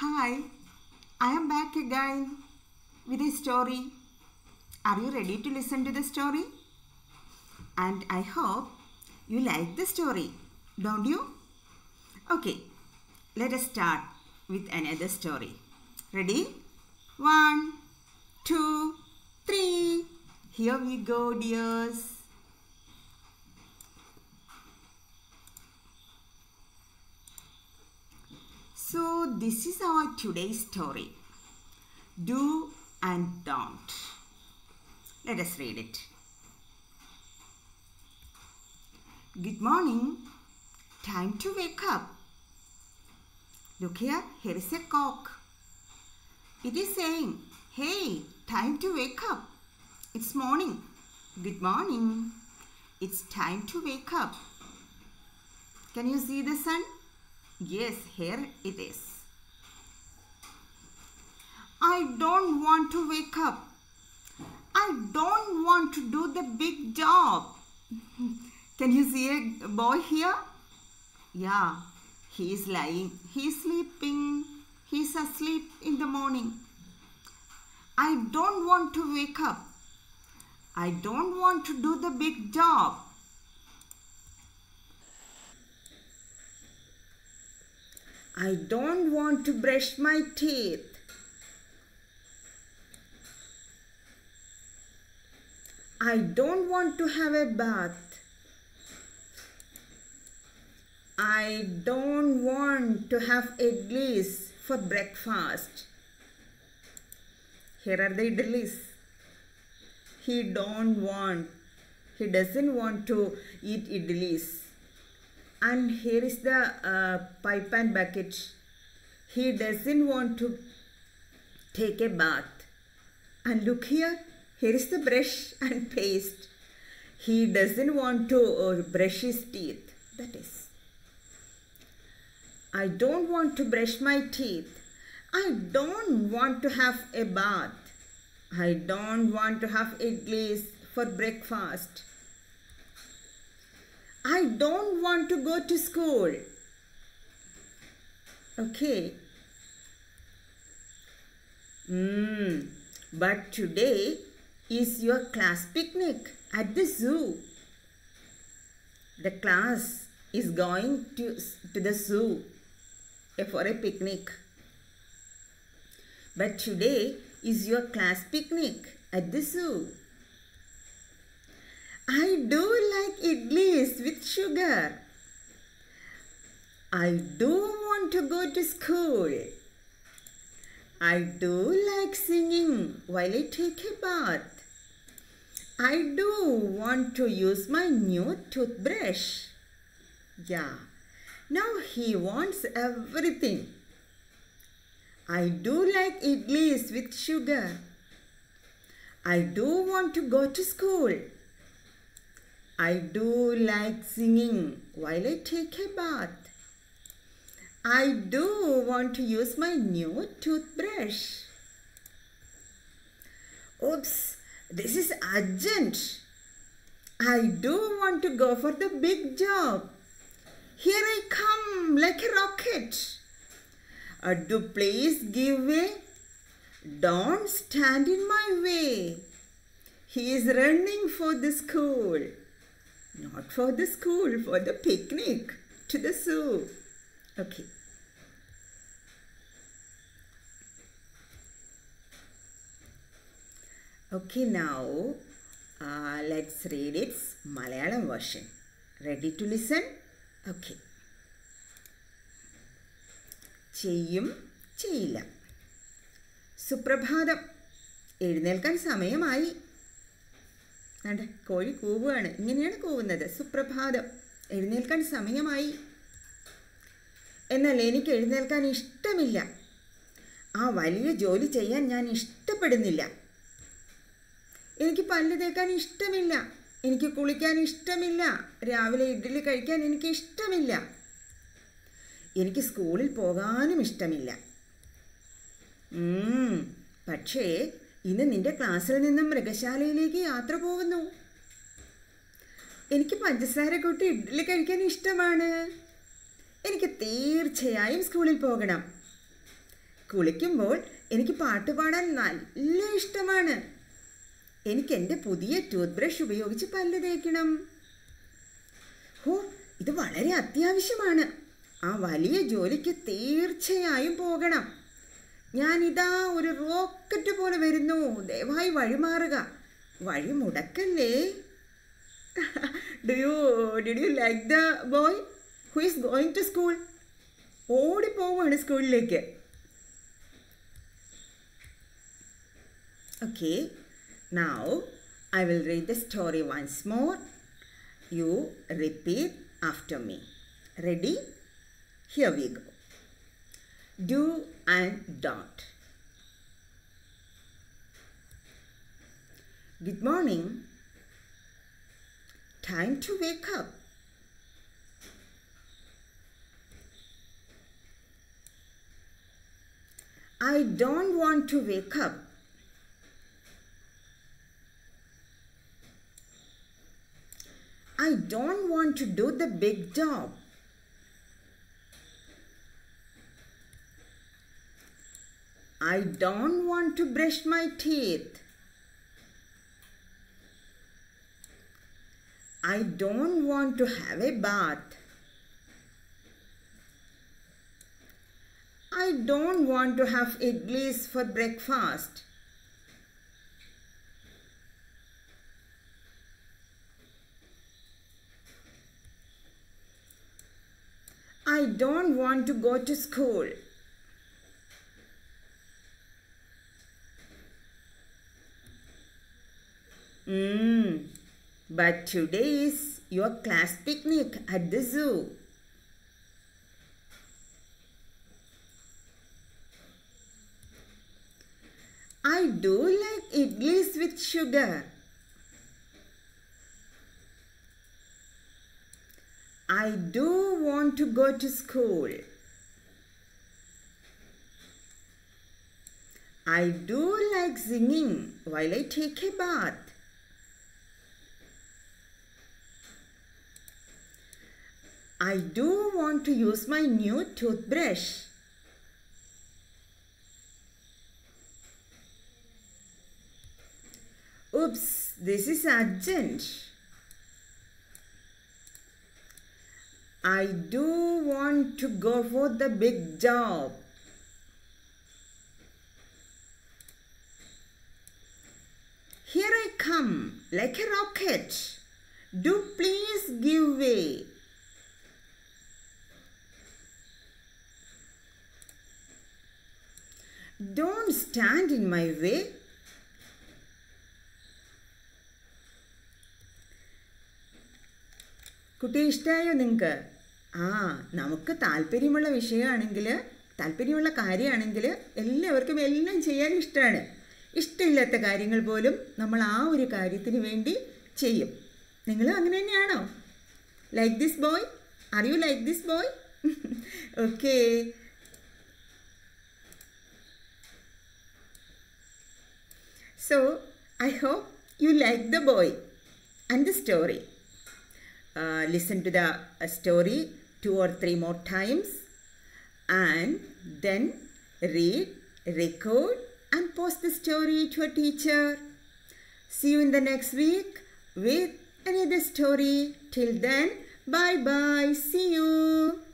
Hi, I am back again with a story. Are you ready to listen to the story? And I hope you like the story, don't you? Okay, let us start with another story. Ready? One, two, three. Here we go, dears. So, this is our today's story Do and Don't. Let us read it. Good morning. Time to wake up. Look here, here is a cock. It is saying, Hey, time to wake up. It's morning. Good morning. It's time to wake up. Can you see the sun? Yes, here it is. I don't want to wake up. I don't want to do the big job. Can you see a boy here? Yeah, he is lying. He is sleeping. He is asleep in the morning. I don't want to wake up. I don't want to do the big job. I don't want to brush my teeth. I don't want to have a bath. I don't want to have idlis for breakfast. Here are the idlis. He don't want. He doesn't want to eat idlis. And here is the uh, pipe and bucket. He doesn't want to take a bath. And look here, here is the brush and paste. He doesn't want to uh, brush his teeth. That is. I don't want to brush my teeth. I don't want to have a bath. I don't want to have idlis for breakfast. I don't want to go to school. Okay. Mm, but today is your class picnic at the zoo. The class is going to, to the zoo for a picnic. But today is your class picnic at the zoo. I do like idlis with sugar. I do want to go to school. I do like singing while I take a bath. I do want to use my new toothbrush. Yeah, now he wants everything. I do like idlis with sugar. I do want to go to school. I do like singing while I take a bath. I do want to use my new toothbrush. Oops, this is urgent. I do want to go for the big job. Here I come like a rocket. Uh, do please give way. Don't stand in my way. He is running for the school. Not for the school, for the picnic, to the zoo. Okay. Okay, now uh, let's read its Malayalam version. Ready to listen? Okay. ചെയ്യും ചെയ്യില്ല സുപ്രഭാതം എഴുന്നേൽക്കാൻ സമയമായി വേണ്ട കോഴി കൂവുകയാണ്. ഇങ്ങനെയാണ് കൂവുന്നത്. സുപ്രഭാതം. എഴുന്നേൽക്കാൻ സമയമായി. എന്നാൽ എനിക്ക് എഴുന്നേൽക്കാൻ ഇഷ്ടമില്ല. ആ വലിയ ജോലി ചെയ്യാൻ ഞാൻ ഇഷ്ടപ്പെടുന്നില്ല. എനിക്ക് പല്ല് തേക്കാൻ ഇഷ്ടമില്ല. എനിക്ക് കുളിക്കാൻ ഇഷ്ടമില്ല. രാവിലെ ഇഡ്ഡലി കഴിക്കാൻ എനിക്ക് ഇഷ്ടമില്ല. എനിക്ക് സ്കൂളിൽ പോകാനും ഇഷ്ടമില്ല. പക്ഷേ ഇന്ന് നിന്റെ ക്ലാസ്സിൽ നിന്നും മൃഗശാലയിലേക്ക് യാത്ര പോകുന്നു. എനിക്ക് പഞ്ചസാര കൂട്ടി ഇഡ്ഡലി കഴിക്കാൻ ഇഷ്ടമാണ്. എനിക്ക് തീർച്ചയായും സ്കൂളിൽ പോകണം. കുളിക്കുമ്പോൾ എനിക്ക് പാട്ട് പാടാൻ നല്ല ഇഷ്ടമാണ്. എനിക്ക് എന്റെ പുതിയ ടൂത്ത് ബ്രഷ് ഉപയോഗിച്ച് പല്ല് തേക്കണം. ഓ ഇത് വളരെ അത്യാവശ്യമാണ്. ആ വലിയ ജോലിക്ക് തീർച്ചയായും പോകണം. ഞാനിതാ ഒരു റോക്കറ്റ് പോലെ വരുന്നു. ദയവായി വഴിമാറുക. വഴി മുടക്കല്ലേ? Do you did you like the boy who is going to school ഓടിപ്പോവാണ് സ്കൂളിലേക്ക്. Okay now I will read the story once more you repeat after me ready here we go do and don't. Good morning. Time to wake up. I don't want to wake up. I don't want to do the big job. I don't want to brush my teeth. I don't want to have a bath. I don't want to have idlis for breakfast. I don't want to go to school. Mm, but today is your class picnic at the zoo. I do like idlis with sugar. I do want to go to school. I do like singing while I take a bath. I do want to use my new toothbrush. Oops, this is urgent. I do want to go for the big job. Here I come like a rocket. Do please give way. Don't stand in my way. കുട്ടി ഇഷ്ടമായോ നിങ്ങൾക്ക് ആ നമുക്ക് താല്പര്യമുള്ള വിഷയമാണെങ്കിൽ താല്പര്യമുള്ള കാര്യമാണെങ്കിൽ എല്ലാവർക്കും എല്ലാം ചെയ്യാൻ ഇഷ്ടമാണ്. ഇഷ്ടമില്ലാത്ത കാര്യങ്ങൾ പോലും നമ്മൾ ആ ഒരു കാര്യത്തിന് വേണ്ടി ചെയ്യും. നിങ്ങൾ അങ്ങനെ തന്നെയാണോ? Like this boy are you like this boy okay So, I hope you like the boy and the story. Uh, listen to the uh, story two or three more times and then read, record, and post the story to a teacher. See you in the next week with another story. Till then, bye bye. See you.